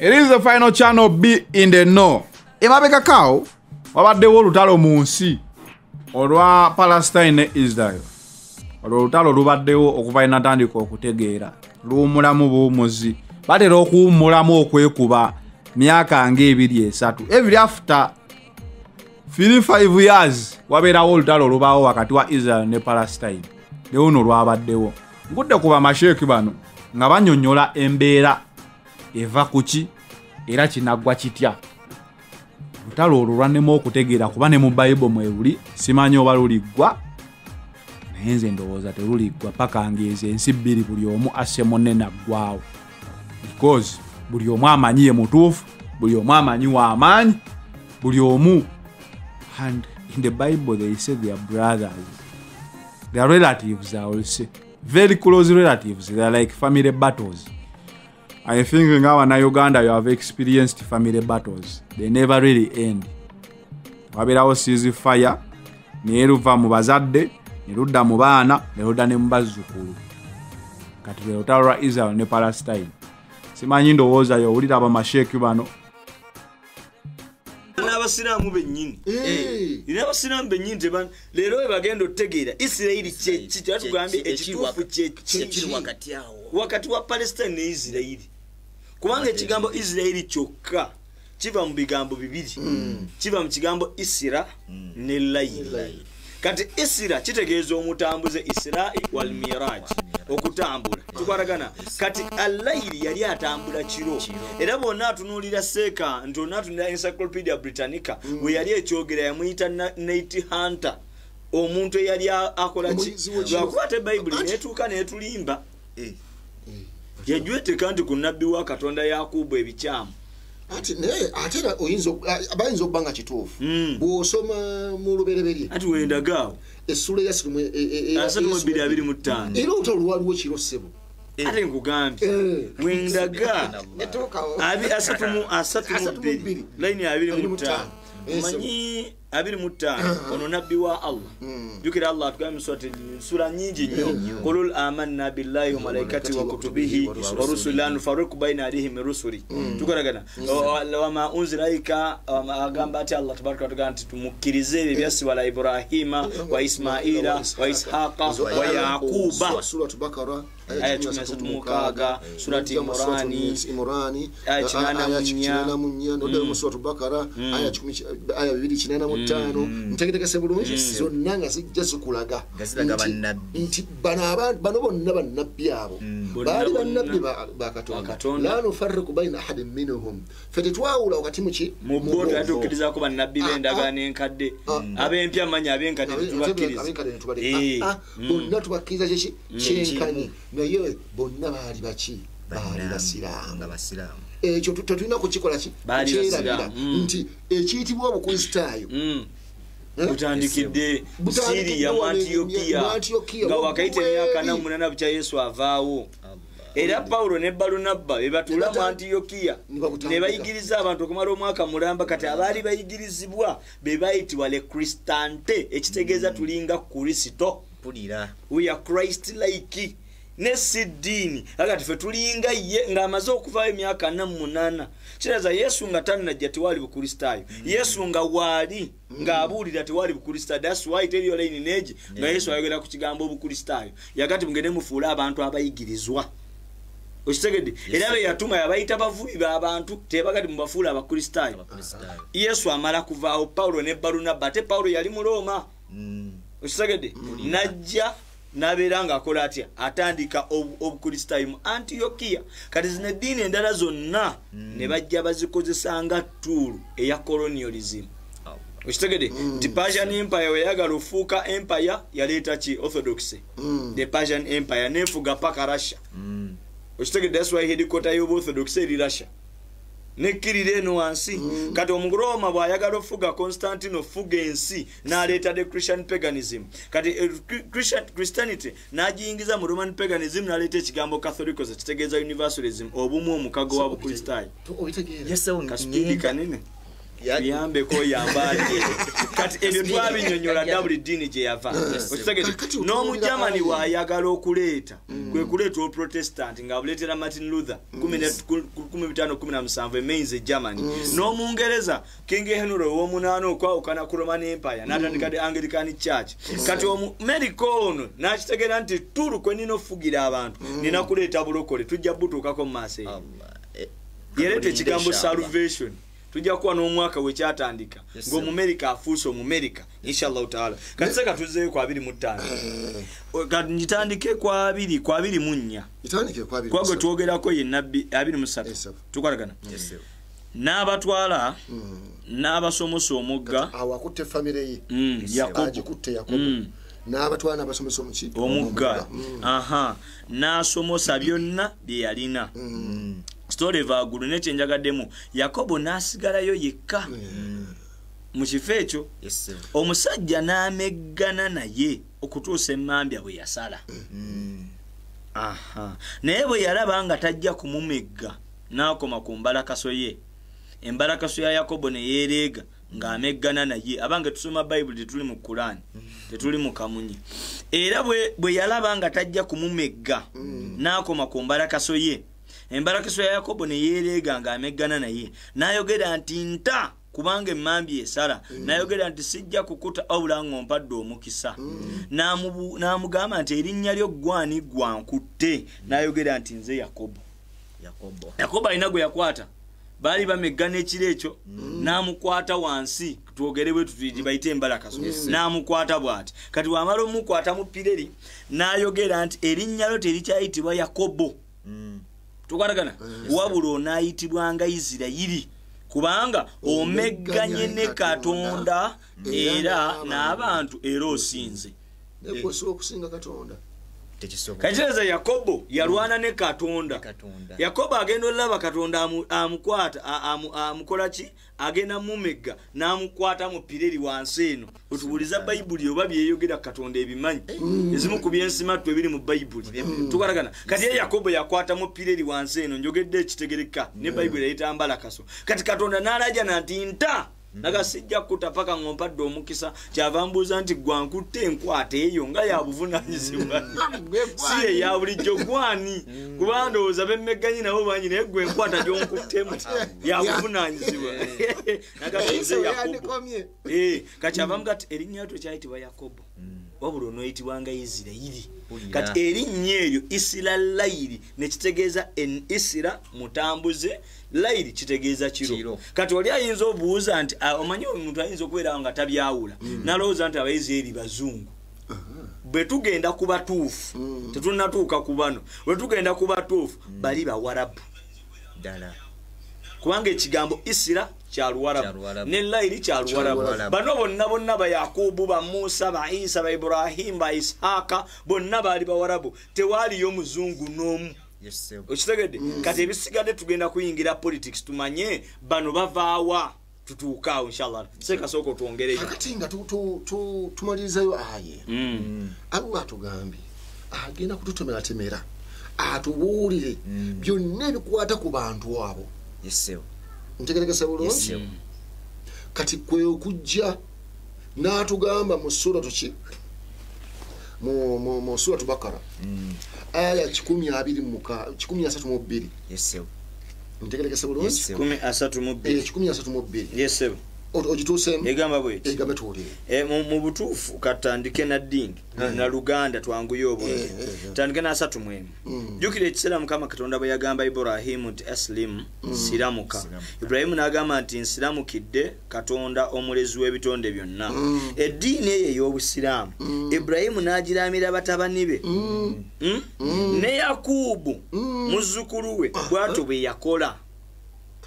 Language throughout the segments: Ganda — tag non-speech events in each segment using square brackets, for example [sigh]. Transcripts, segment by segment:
It is the final channel B in the no. Emabega kao wabaddewo olutalo mu nsi. Olwa Palestine ne Israel. Olwo olutalo lubaddewo okuva inatandika okutegeera. Luwummulamu buwummuzi batera okuwummulamu okwekuba myaka ng'ebiri esatu. Every after 35 years wabeerawo olutalo olubaawo wakati wa israel ne palestine. Newuno lwabaddewo. Ngudde ku bamasheeki bano nga banyonnyola embeera eva ku ki? Era kinaggwa kitya? Olutalo olwo lwannemu okutegeera kuba ne mu bayibo mwebuli simanyi oba luliggwa naye nze ndowooza teruliggwa paka ngeezo ensi bbiri buli omu asse munne naggwawo because buli omu amanyi ye mutuufu buli omu amanyi w'amaanyi buli omu and in the bible they say they are brothers their relatives are also very close relatives they are like family battles i think nga uganda you have experienced family battles. They never really end. Wabeerawo sizi fire naye luva mu bazadde ne ludda mu baana ne ludda ne mu bazzukulu. Kati lwe lutalo lwa israel ne palestine. Simanyi ndowooza yowulira abamasheeki bano n'abasiraamu bennyini. Eh. era abasiraamu bennyini leero we bagenda otegeera isirayiri kyeki kyatugambye ekituufu kyeki wakati wa palestine ne isirayiri. Kubanga ekigambo isirayiri kyokka kiva mu bigambo bibiri. Kiva mu kigambo isira ne layiri kati isira kitegeeza omutambuze isirai wal miraj okutambula. Tukwatagana. Kati alayiri yali atambula kiro. Era bwonna atunuulira seeka nti ona atunulira encyclopedia britannica bwe yali ekyogera yamuyita Na- nate hunter. Omuntu eyali akola ki? Lwakuba te bayibuli netuuka netulimba Eh. yajweteka nti ku nabbi wa katonda yakubu ebikyamu ati naye ate era bayinza okuba nga kituufu. Mm. bw'osoma mu lubereberye. Ati wendagaawo essula eyasirimu asatu mu bbiri abiri mu ttaano. Era olutalo lwaliwo kiro ssebo. Ate nkugambye. Eh. wendaga asatu mu bbiri. layini abiri mu ttaano. ttaano. manyi abiri mu ttaano ono nabbi wa allah. Jukira allah atugambye sura nyingi nnyo. Qulul amanna billahi wa malaikati wa kutubihi wa rusuli. la nufariku baina alihi min rusuli. Tukolagana wama unzira ika agamba ati allah tabaraka wa nti tumukkirize ebyo byasibala ibrahima wa ismaila wa ishaqa wa yaquba Aya cumi na tatu mukaaga, surati Imurani, aya kinana mu nnya noddayo mu suratu bakara. Aya kumi ki- aya bibiri kinana mu ttaano ntegerekese bulungi zonna nga zijja zikulaga nti- bano bonna bannabbi abo. Baali bannabbi ba- katonda. La nufariku baina ahadin minhum. Fe tetwawula wakati muki mu bo tuyatuukirizaako bannabbi Ah, b'endagaano enkadde. Ah. ab'empya manyi ab'enkadde tetubakkiriza Eh. Mm. bonna tubakkiriza kyenkanyi naye bonna baali baki? Baali basiraamu. ekyo tu- tetulina kukikola basiraamu, mm. nti ekiyitibwa obukristaayo Mm. Eh? butandikidde siriya mu antiyokiya nga Bwebi. emyaka namunana bukya yesu avaawo. Era pawulo ne balunabba be batuula mu antiyokiya ne bayigiriza abantu okumala omwaka mulamba kati abaali bayigirizibwa be bayitibwa le kristante ekitegeeza tulinga kristo we are christ like ne si ddiini agati fe tulinga ye ng'amaze okuvaayo emyaka ana mu munaana kiraza yesu nga tannajja tewaali bukristaayo yesu nga waali ng'abuulira tewaali bukristaayo thats why teriyo layini neegi nga yesu ayogera ku kigambo obukristaayo yagati mugende mufuule abantu abayigirizwa. Okitegedde? Era be yatuma yabayita bavubi b'abantu tebagati mubafuule abakristaayo yesu amala kuvaawo pawulo ne balunabba ate pawulo yali mu rooma Mm. okitegedde? Najja nabeera ngaakola atya? Atandika obu- obukristaayo mu antiyokiya kati zino eddiini endala zonna ne bajja bazikozesa nga tuulu eya colonialism. Okitegedde? Nti persian empire weyagala ofuuka empire yaleeta ki? Orthodox. The persian empire nefuga paka russia. Mm. okitegedde? That's why headquarter y'obuorthodox eri russia nekkirira eno wansi. Kati omuroma bw'ayagala okufuga constantine okufuga ensi n'aleeta the christian paganism. Kati eh, Chri- Christian- christianity n'agiyingiza mu roman paganism n'aleeta ekigambo catholicos ekitegeeza universalism obumu omukago wa bukristaayo kasipidi kanene Ya- tuyambeko oyambaate [laughs] kati ebyo twabinyonyola dabuli diini gye yava. Okitegedde Kakati n'omujamani waayagala okuleeta kwe kuleeta oluprotestant ng'abuleetera martin luther 1517 emains egermany n'omungereza king henry ow'omunaana okwawukana ku roman empire n'atandika the anglican church. Kati omumerika ono n'akitegeera nti tulu kwe nina okufugira abantu nina kuleeta bulokole tujja butuukako mu maaso eyo yaleeta ekigambo salvation tujja kuba n'omwaka wekyatandika Yes, ng'omumerika afuuse omumerika inshallahu taala. Kati seka tuzeeyo ku abiri mu ttaano. [coughs] Kati ngitandike ku abiri ku abiri mu nnya. Itandike kwabiri kuba gwe twogerako ye nabbi abiri mu ssatu tukolagana n'abatwala n'abasomosa omugga. Awo akutte famire ye. Mm, yakobo. Mm. n'abatwala n'abasomesa omuki omugga. Mm. aha. N'asomosa byonna bye yalina Mm. sitole evaagulu nekyenjagaddemu yakobo n'asigalayo yekka. Mu kifo ekyo omusajja n'ameggana naye okutuusa emmambya bwe yasala. Aha. Naye bwe yalaba nga tajja kumumegga n'akoma ku mbalakaso ye. Embalakaso ya yakobo ne yeereega ng'ameggana naye. Abange tusoma bayibuli tetuli mu kurani tetuli mu kamunye. Era bwe bwe yalaba nga tajja kumumegga n'akoma ku mbalakaso ye embalakaso ya yakobo ne yeereega ng'ameggana naye. N'ayogera nti nta kubanga emmambi esala. N'ayogera nti sijja kukuta wabula ng'ompadde omukisa. N'amubu- n'amugamba nti erinnya lyo gwani gwankutte n'ayogera nti nze yakobo yakobo alina gwe yakwata. Baali bameggana ekiro ekyo. N'amukwata wansi twogere bwe tuti bayite embalakaso n'amukwata bw'ati. Kati wamala omukwata mu pireri n'ayogera nti erinnya lyo terikyayitibwa yakobo tukwatagana. Wabula onaayitibwanga isirayiri kubanga omegganye ne katonda era n'abantu. era osinze. Naye gweosobola okusinga katonda kakitegeeza yakobo yalwana ne katonda. Yakobo agenda olaba katonda amu- amukwata amukola ki? Agenda mumegga n'amukwata mu pireri wansi eno. Otubuliza bayibuli oba byeyogera katonda ebimanyi? Ezimu ku byensimattu ebiri mu bayibuli. Tukwatagana. Kati ye yakobo yakwata mu pireri wansi eno njogedde ekitegereka ne bayibuli eyitambala kaso kati katonda n'alajana nti nta naga sijja kuta paka ng'ompadde omukisa kyava mbuuza nti gwankutte enkwata eyo nga yabuvunanyizibwa [laughs] si ye ya bulijjo gwani? Kuba ndowooza bemmegganyi nabo bangi naye gwe enkwata gyonkuttemu yabuvunanyizibwa [laughs] [laughs] nagasinze yakobo. yandikomye? Eh, kakyavamu kati erinnya lyo kyayitibwa yakobo. Wabula onoyitibwanga isirayiri kati erinnya eryo isiralayiri nekitegeeza en- isira mutambuze layiri kitegeeza kiro. Kati oli ayinza obuuza nti ah, omanyi omuntu ayinza okubeerawo nga tabyawula? Nalowooza nti abaisirairi bazungu. Bwe tugenda ku batuufu tetunatuuka ku bano bwe tugenda ku batuufu bali bawarabu. Ddala. Kubanga ekigambo isira kyaluwarabu ne layiri kyaluwarabu bano bonna bonna ba yakubu ba musa ba isa ba iburahimu ba isaaka bonna baali bawarabu. Tewaaliyo muzungu n'omu okitegedde? Kati ebisigadde tugenda kuyingira politics tumanye bano bavaawa tutuuke awo inshallah. Sekasooka otwongereyo kakati nga tu- tu- tu- tumalirizayo aye Mm. allah atugambye agenda kututemeratemera atubuulire byonna ebikwata ku bantu abo. Ntegerekese bulungi? Yes. kati kwe okujja n'atugamba mu suratu ki mu suratu bakara aya 132 yesu ntegerekese bulungi? Yes. kumi asatu mu Eh, bbiri. 132 yesebo ogituuseemu. Egamba bweti egambe tuwulire. E, mu mu butuufu katandike na ddingi na luganda twanguye obungi Eh, eh, eh. tandike n'asatu mwemu. Jjukira ekiseera mukama katonda bwe yagamba ibulahimu nti asilimu siramuka. Siramuka. ibulayimu n'agamba nti nsiramukidde katonda omulezi w'ebitonde byonna. Eddiini eyo ey'obusiraamu ibulayimu n'agiramira batabani be. Mm? ne yakubu muzzukulu we bw'atyo bwe yakola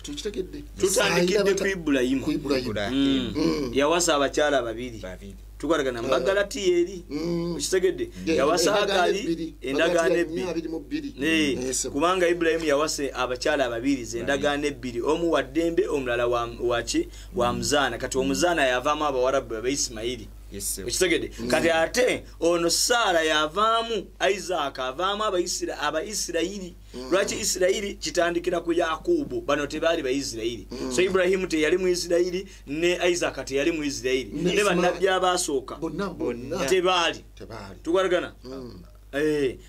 kati okitegedde tutandikidde ku ibulayimu yawasa abakyala babiri. Babiri. Tukwatagana mbagalatiya eri Mm. okitegedde Eh, yawasa endagaano agali endagaano ebbiri. Eh, kubanga ibulayimu yawase abakyala ababiri zendagaano ebbiri omu wa ddembe omulala wa- waki wa muzaana. Kati omuzaana yavaamu abawarabu abaisimayiri Yes, sir. okitegedde kati ate ono saara yavaamu isaaka avaamu Abaisira- abaisirayiri lwaki isirayiri kitandikira ku yakubu? Bano tebaali baisirayiri so ibulahimu teyali mu isirayiri ne isaaka teyali mu isirayiri. Ne bannabbi abaasooka tebaali. Tukwatagana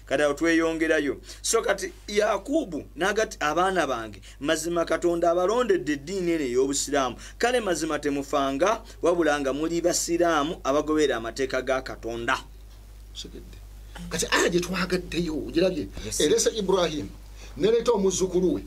kati awo tweyongerayo. So kati yakubu nagati abaana bange mazima katonda abalondedde eddiini eno ey'obusiraamu. Kale mazima temufanga wabula nga muli basiraamu abagobera amateeka ga katonda. Kati aya gye twagaddeyo ogirabye. Yes. eresa iburahimu neleeta omuzzukulu we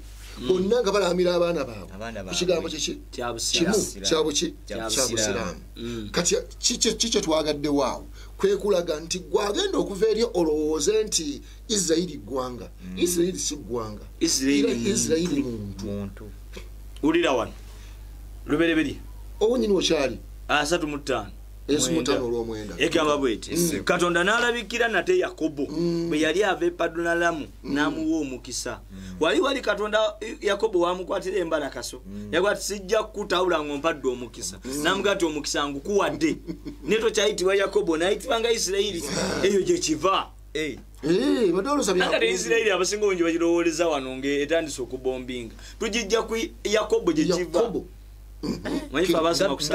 bonna nga balaamira abaana baabwe. Abaana baabwe. ku kigambo kiki kimu busiraamu. kyabwe ki Kya kya busiraamu. busiraamu. Mm. kati kiki twagaddewo awo kwe kulaga nti gwagenda okuva eri olowooze nti isirayiri ggwanga. Isirayiri si ggwanga. Isirayiri muntu. wulira wano. Lubereberye. Obunyini okyali? Asatu mu ttaano egamba bweti katonda n'alabikira nate yakobo bwe yali ava epadonalamu n'amuwa omukisa. Wali wali katonda yakobo wamukwatira embalakaso yakuba ti sijja kukutawula nga ompadde omukisa. Namugaa ti omukisa ngukuwadde. [laughs] Naye tokyayitibwa yakobo nayitibwa nga isirayiri. [laughs] Eyo gyekiva Eh, Eh, badde olooza nanga te byakubi. isirayiri abasinga obungi bagirowooleza wano ngaetandise okubombinga. Tugijja ku yakobo gyekiva manyi fe abasoma ku fe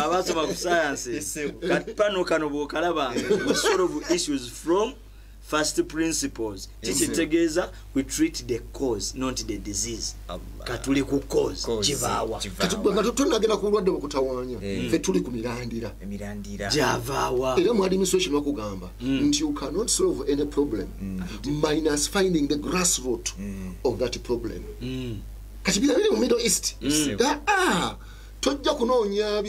abasoma ku Yes, kati pano kano bwokalabanga we solve issues from first principles. Kikitegeeza we treat the cause not the disease. Katuli ku cause Cause, kivaawa. kati kivaawa. gwe nga tonagenda ku bulwadde bukutawaanya Eh. ffe tuli ku mirandira. Emirandira. Gyavaawa. Era mu administration bakugamba nti you cannot solve any problem. Minus finding the grass root of that problem. Mm. Kati bira biri mu middle east. Mm. Ah, ah, tojja kunoonya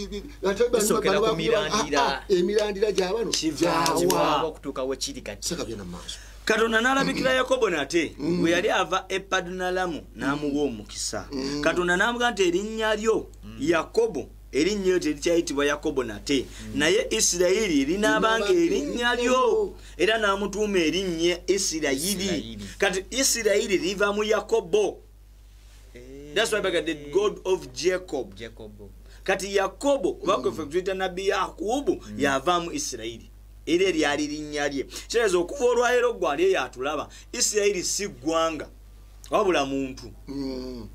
emirandira gyabano Kivaawa. gyawa okutuuka wekiri kati. Seka byena maaso. Katonda n'alabikira yakobo nate bwe yali ava epadunalamu n'amuwa omukisa. Katonda n'amuga nti erinnya lyo yakobo erinnya lyo terikyayitibwa yakobo nate. Naye isirayiri linaabanga erinnya lyo. era n'amutuuma erinnya Isirayiri. kati isirayiri liva mu yakobo thats why bagadde god of jacob. Jacobo kati yakobo bakwefe kutuyita nabbi yakubu yavaamu isirayiri. Era eryali linnya lye. Kitegeeza okuva olwaleero gwali eyo atulaba isirayiri si ggwanga wabula muntu. Mm,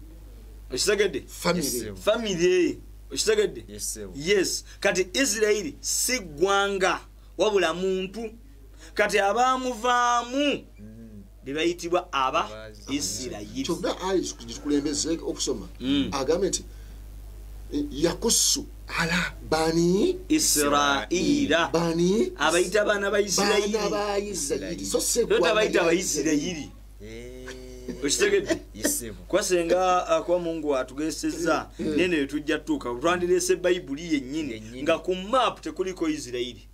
okitegedde family. Yes, famire okitegedde yesewo yes. Kati isirayiri si ggwanga wabula muntu. Kati abamuvaamu bebayitibwa aba isirayiri kyonna ali gitukulembeze okusoma. Mm. agambe nti eh, yakusu ala bani isiraira bani abayita baana ba isirayiri so si Leo eggwanga tabayita abaisirayiri okitegedde? Yesewo kuba senga uh, kuba mungu atugeseza nene etujja tutuuka. Twandireese bayibuli yennyini Yennyini. nga ku map tekuliko isirayiri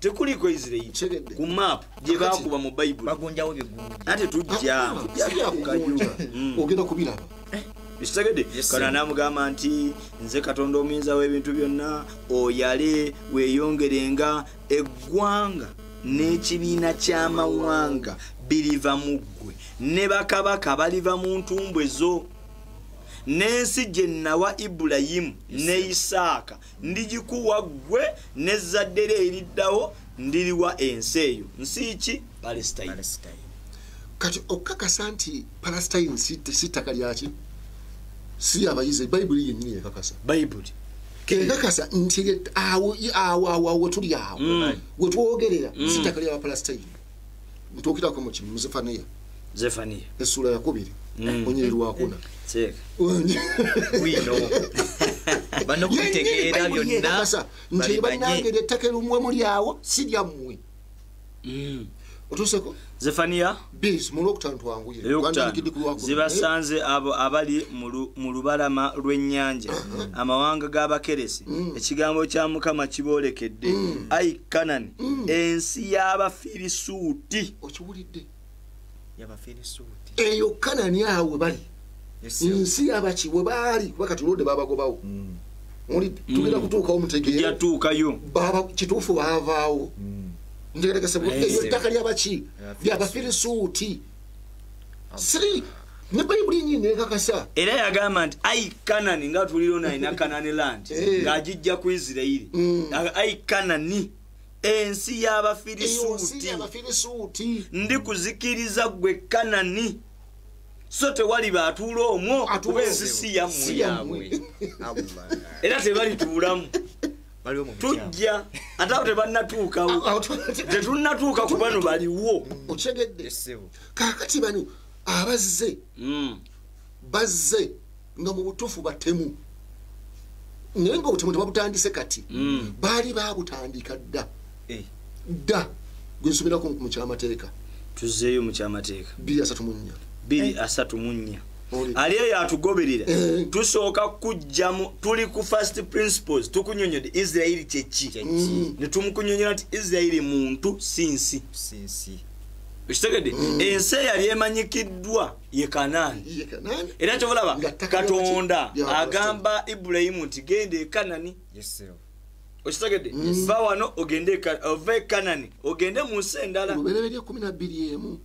tekuliko isirayiri ku map. Gye Kakati. bakuba mu bayibuli ate tujja. Kugunja ogenda kubiraba ekitegedde Yes, kana namugamba nti nze katonda omuyinza w'ebintu byonna oyale weeyongerenga eggwanga n'ekibiina ky'amawanga biriva mu ggwe. Ne bakabaka baliva mu ntumbwe zo n'ensi gye nawa ibulayimu ne isaaka. Ndigikuwa ggwe n'ezzadde lye eriddawo ndiriwa ensi eyo. Nsi ki? Palestine. Palestine. Kati okukakasa nti palestine si si ttaka lyaki si abayizi bayibuli yennyini ekakasa. Bayibuli. Ekakasa nti awo awo wetuli awo Mm. wetwogerera si ttaka lyabapalestine ntuukirako mu kimu muzefaniya zefaniya. Essula yakubiri Mm. teeka bwino [laughs] bano kubitegeera byonna nti babimanye balinangeri ettaka lumwe muli awo si lyammwe zefaniya ku eyokutaano lwakuna. zibasanze abo abali mu lu- mu lubalama lw'ennyanja. Amawanga g'abakeresi. Ekigambo kya mukama kiboolekedde. Ai kanani ensi y'abafirisuuti okiwulidde eyo kanani awo bali? Yesewo nsi yabaki we baali kuba kati olwodde babagobawo Mulidde? tugenda kutuukawo baba kituufu baavaawo. Ntegeregese Yes. eyo ttaka lyabaki Lyabafirisuuti. siri ne bayibuli nyini nekakasa. Era yagamba nti ai kanani nga tuliro nalina kanani land [laughs] Eh. ng'agijja ku isirayiri Mm. Ai kanani ensi y'abafirisuuti ndikuzikiriza gwe kanani. So tewali baatuula omwo kuba ensi si yammwe era tebalituulamu. Tujja. Ate abo tebannatuukawo. Tetunnatuuka ku bano baliwo. Okitegedde kakati bano abazze Mm. bazze nga mu butuufu batemu naye nga obutemu tebabutandise kati. Mm. baali babutandika dda Dda gwensubirako mu kyamateeka. Tuzzeeyo mu kyamateeka. 234 biri asatu mu nnya. Oli. ali eyo atugoberera Eh. tusooka kujjamu tuli ku first principles tukunyonyodde isirayiri kyeki Mm. ne tumukunyonyola nti isirayiri muntu si nsi. Sinsi okitegedde? Ensi eyali emanyikiddwa ye kanaani era kyobulaba katonda agamba ibulayimu nti genda e kanani. Yesebo okitegedde va wano ogende e Ka- ova e kanani ogende mu nsi endala. Lubereberye 12 emu.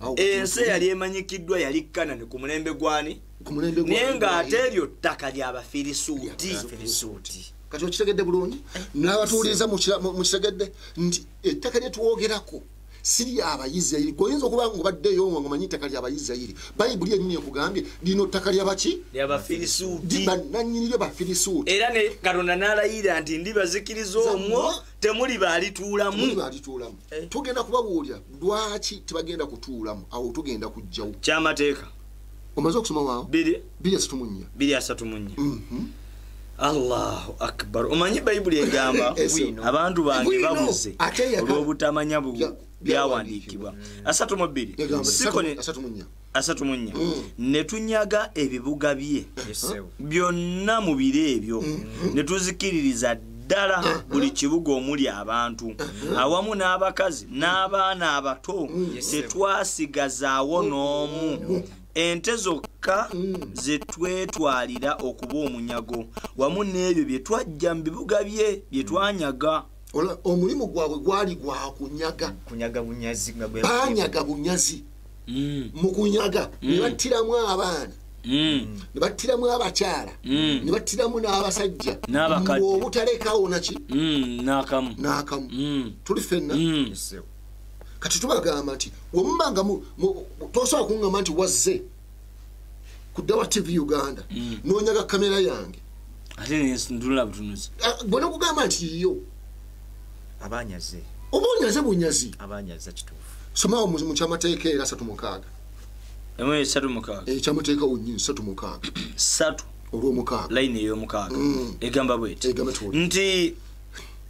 Awo ensi eyali emanyikiddwa yali kanani ku mulembe gwani. Naye ng'ate eryo ttaka ly'abafirisuuti firisuuti kati okitegedde bulungi? N'abatuwuliriza mu kira- mu- mu kitegedde nti ettaka lye twogerako si lyabayisirayiri gweoyinza okuba nga obaddeyo nga omanyi ettaka lyabayisirayiri bayibuli yennyini ekugambye lino ttaka lyabaki lyo bafirisuuti. Era ne katonda n'alayira nti ndibazikiriza omwo temuli balituulamu tugenda kubabuulira lwaki tebagenda kutuulamu? Awo tugenda kujjawo. Kyamateeka. Omaze okusoma waawo biri. Biri esatu mu nnya. Biri asatu mu nnya allahu akbar. Omanyi bayibuli egamba [laughs] abantu bange babuze olw'obutamanya bu- Bya- byawandiikibwa. asatu mu bbiri. Yagamba siko ne- esatu- esatu mu nnya asatu mu nnya. Ne tunyaga ebibuga bye. Byonna mu biro ebyo. Ne tuzikiririza ddala buli kibuga omuli abantu. Awamu n'abakazi n'abaana abato tetwasigazaawo n'omu. Ente zokka ze twetwalira okuba omunyago. Wamu n'ebyo bye twajja mu bibuga bye bye twanyaga. Ola- omulimu gwabwe gwali gwa kunyaga. Kunyaga bunyazi nga gwe banyaga bunyazi. Mm, mu kunyaga ne battiramu abaana. Ne battiramu abakyala. Mm. ne battiramu n'abasajja. N'abakadde. ng'obutalekawo naki n'akamu. N'akamu. Tuli fenna kati tubagamba nti wemubanga tosobola kuŋŋamba nti wazze ku dawa tv uganda nonyaga kamera yange. Ah, bwe nakugamba nti yo abanyaze. Oba onyaze bunyazi somawo mu mu kyamateeka era satu mukaaga. Ekyamateeka wonyini satu mukaaga. Satu olw'omukaaga. Layini ey'omukaaga. Mm. egamba bweti. Nti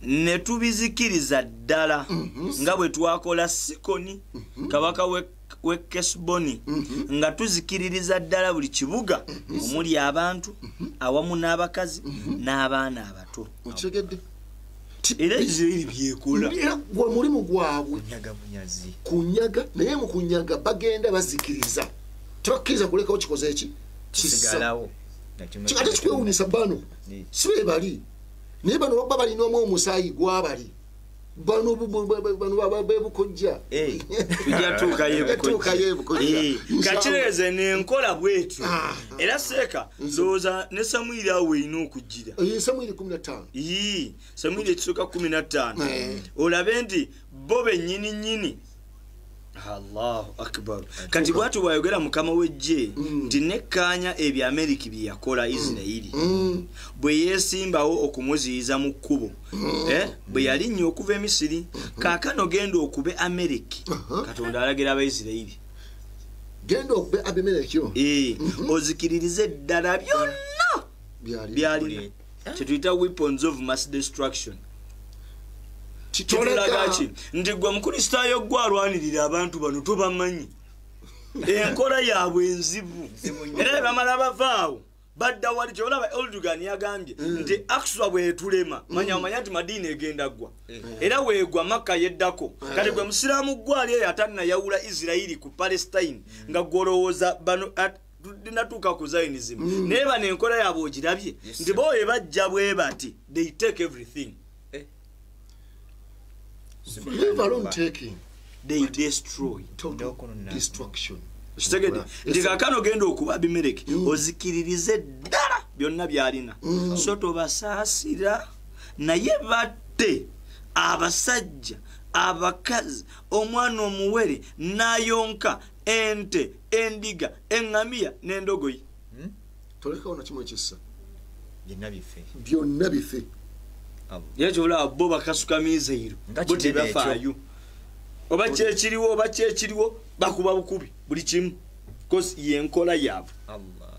ne tubizikiriza ddala nga bwe twakola sikoni kabaka w'e- w'e kesuboni nga tuzikiririza ddala buli kibuga omuli abantu awamu n'abakazi n'abaana abato. Okitegedde? Era isirairi byekola. Gwe mulimu gwabwe. Kunyaga naye mu kunyaga bagenda bazikiriza. Tebakkiriza kulekawo kikoze eki? Ate kikwewunyisa bano? Si be bali. Naye bano baba balinamu omusaayi gwabali bano bebukojja Eh. tujja tuukayo Tuukayo ebukojja. Kakireze nenkola bwetyo Ah. era seeka ndowooza ne samwiri awo weina okujjira Eh, samwiri 15 ii samwiri ekisooka 15 Eh. olabe nti bo bennyini nnyini allahu akbar. Kati bwati bwayogera mukama w'ejje nti nekkaanya ebyo amerika bye yakola isirayiri. Mm. bwe yeesimbawo okumuziyiza mu kkubo eh, bwe yalinnya okuva emisiri kaakano genda okube ameriki katonda alagira abaisirayiri genda okube abimelekyo Eh, ozikiririze eddala byonna byali byalina kyetuyita weapons of mass destruction kitoleka kitulaga ki nti gwe mukristaayo gwe alwanirira abantu bano tobamanyi. [laughs] Enkola yaabwe enzibu. Era bamala bavaawo badda wali kyolaba eldugan yagambye nti akswa bwetulema manya omanya nti madiini egenda ggwa. Era weegwa makka yeddako. Kati gwe musiraamu gwali eyo atannayawula isirayiri ku palestine nga gwolowooza bano at- dinatuuka ku zionism. Naye bano enkola yaabwe ogirabye. Nti boye bajja bwe bati they take everything leave alone taking they destroy. total destruction. Kitegedde nti kakano genda okuba abimereki ozikiririze ddala byonna byalina. So tobasaasira naye batte abasajja abakazi omwana omuwere n'ayonka ente endiga eŋŋamiya n'endogoyi. Tolekawo na kimu ekissa byonna bife. Byonna bife era kyobulaba bo bakasuka mizeiro Nga bo tebafaayo oba kyekiriwo oba kyekiriwo bakuba bukubi buli kimu. Kosi yenkola yaabwe. Allah.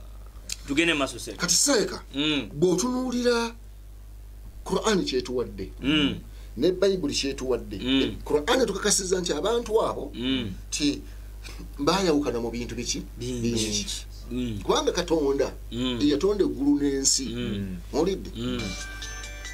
Tugende maaso seeka. Kati seeka Mm, bw'otunuulira qurani kyetuwadde mm, ne bayibuli kyetuwadde Mm. qurani tukakasiza nti abantu abo ti bayawukana mu bintu biki? Bingi. Kubanga katonda eyatonda eggulu n'ensi. Olidde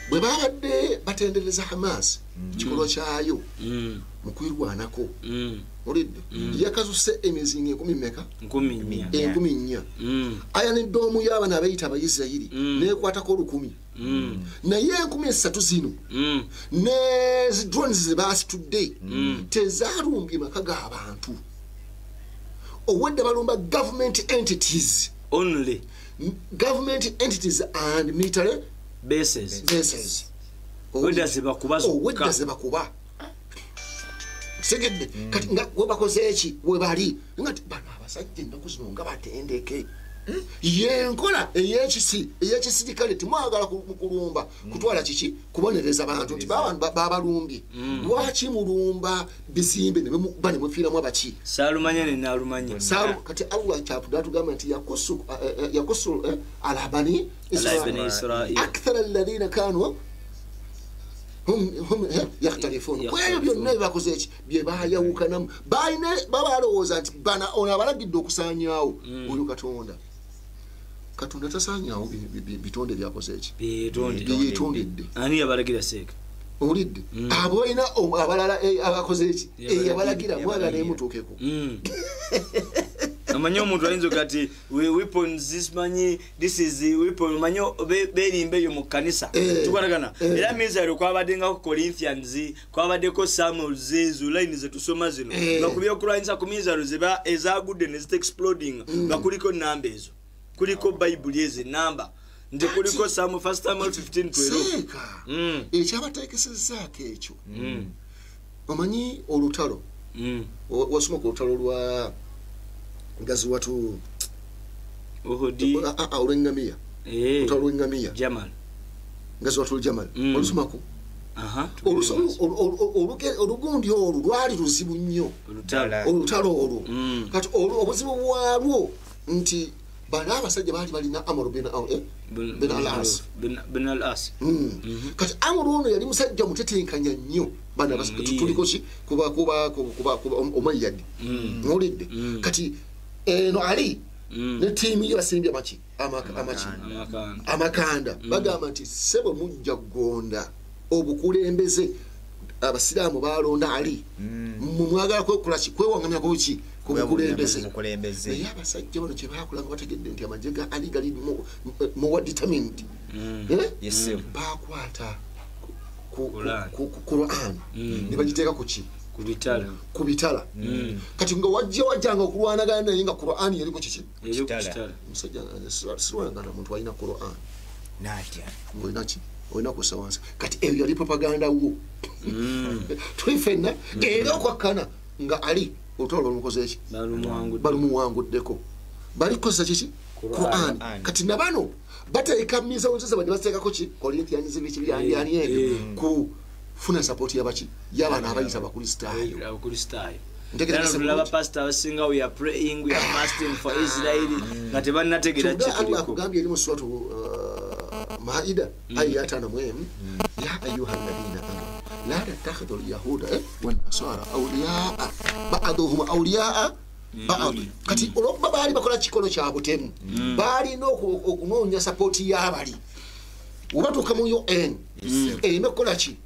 bwe babadde batendereza hamas kikolwa kyayo mm, mu kwirwanako mm. olidde yakazuse emizinga enkumi meka enkumi nnya. Mm, ayanidde omu y'abana abayita abayisirayiri Mm. nekwatako olukumi. Mm, naye enkumi esatu zino mm, ne zidrones zebasitudde Mm. tezaalumbye maka g'abantu owedde balumba government entities. Only. Government entities and military wedda zebakuba segedde kati webakoze eki webali nga bano abasajja ennaku zino nga batendeke yenkola eyekisi eyekisirikale timwagala kulumba. Kutwala kiki? Kubonereza bantu nti babalumbye lwaki mulumba bizimbe ba ne mufiiramu abaki? Saalumanya nenaalumanya Saalu- kati allah kyatudde atugamba nti yakusu eh, eh, eh, ala bani akthara alladhina kanu hum- eh, yakhtalifun kweyo byonna byebakoze eki byebayawukanamu balina babalowooza nti bana ono abalagidde okusanyawo oyo katonda katonda bi- bitonde byakoze eki byeyetondedde ani yabalagira seeka? Owulidde? Abo balina abalala eh, abakoze eki Yabalagira- eyabalagira mwagala yabalagira. nemutuukeko Mm. [laughs] amanyi omuntu ayinza kati weapons zisimanyi this is weapon manyi be- berimba eyo mu kanisa Eh, tukwatagana. eh. era misairo kwabaddengako corinthians kwabaddeko samuels ezo line zetusoma zino. Eh. nga ku byokulwanyisa ku misairo ezagudde ne zita exploding nga kuliko namba ezo kuliko bayibuli ezo enamba nti kuliko samu first samuel 15 12 seeka Mm. ekyabateekesezaako ekyo? Mm. omanyi olutalo? Mm. wa- wasoma ku lutalo lwa gaziwatu. Ohodi. Olwengamiya Eh. olutalo lwengamiya jamal. Gaziwatu lujamal Mm. olusomako? Aha. Oluso- olu- olu- oluge- olugundi olwo lwali luzibu nnyo. Olutalo. Olwo. Kati obuzibu bwalwo nti bano abasajja baali balina eh? Alas. ben alas. Mm. kati amaro ono yali musajja mutetenkanya nnyo bana tuliko ki kuba kuba kuba- kuba kuba omayyadi olidde Mm. kati eno ali. Mm. ne tiimu ye basimbye amaki amakanda amakanda bagamba nti sebo mujja kugonda obukulembeze abasiraamu balonda ali. Mwagala kwekolaki kwewaŋamya kuki ku bukulembeze naye abasajja bano kyebakola nga bategedde nti amagye ga ali gali muwa determined. Eh? Yes, sir. bakwata ku- ku- Quran. quran. Ne bagiteeka ku ki? Ku bitala. Kati nga wajja wajjanga okulwanagana naye nga quran ku kiki kitala. omusajja sirwanagana muntu alina quran. Olinaki olina kussa wansi kati eyo yali propaganda wo. [laughs] Tuli fenna era okwakkana nga ali olutalo lwamukoze eki? Balumuwanguddeko balikozesa kiki? Quran. Kati nabano bateeka mizaonzeza bane bateekako ki? Corinthians biki byandyani ebyo? kufuna sapoti yabaki y'abaana abayita abakristaayo abakristaayo Ntegeeza era tulaba pasita abasinga we are praying we are fasting for israeli nga tebalinategera kyonna allah kikiriko akugambye eri mu suratu uh, maida aya yatano mwemu ya ayuha alladhina amanu la tattakhidhu lyahuda wanasara auliyaa baduhum auliyaa baad kati olwokuba baali bakola kikolo kya butemu. Baalina oku- okunoonya sapooti y'abali. Webatuuka mu un ereme kukola ki?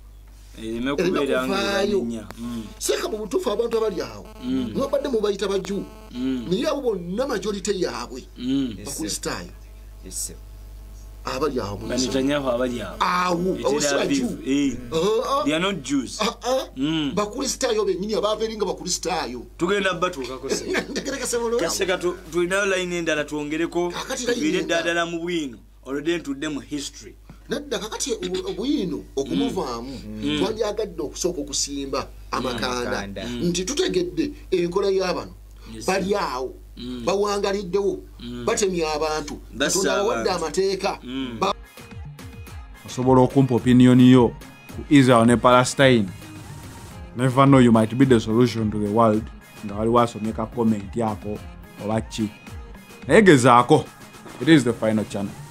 Ereme kuvaayo ebaninya seeka mu butuufu abantu abali awo. Nibabadde mubayita baju naye abo bonna majolite yaabwe. Bakristaayo. Abali awo mu netanyahu abali awo awo not jews. Ah, ah. Mm. bakristaayo bennyini abaava eringa bakristaayo tugenda batuukako [laughs] kaseka tu- tulinayo layini endala twongereko. Tuviire endala. eddadala mu bwino. Olwedde ntudde mu history. Nadda kakati obu- obwino okumuvaamu twandyagadde okusooka okusimba amakanda. Amakanda. nti tutegedde enkola y'abano. Bali awo bawangaliddewo. Batemya abantu. Abantu. amateeka. Ba- osobola okumpa opinioni yo ku israel ne palestine. Never know you might be the solution to the world. Nga waliwo asomye ka comment ako oba ki. Naye gezaako. It is the final channel